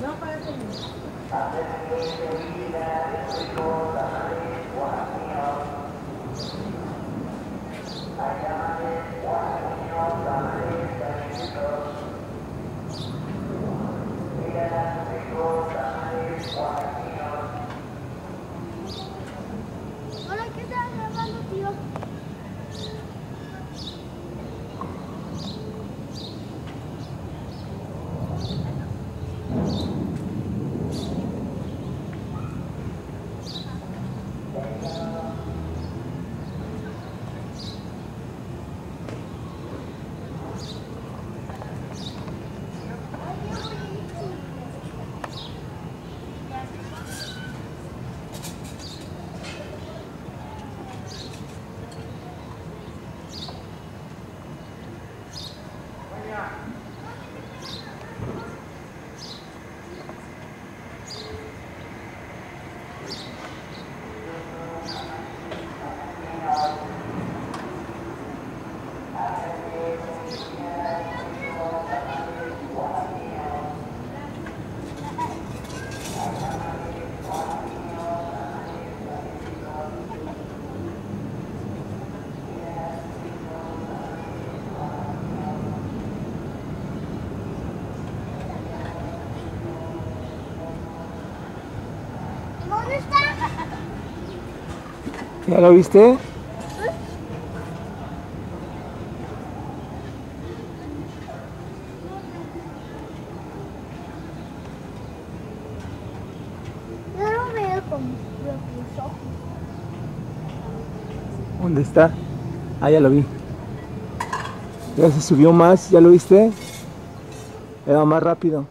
田要休みで？¿Dónde está? ¿Ya lo viste? Yo lo veo con los ojos. ¿Dónde está? Ah, ya lo vi. Ya se subió más, ¿ya lo viste? Era más rápido.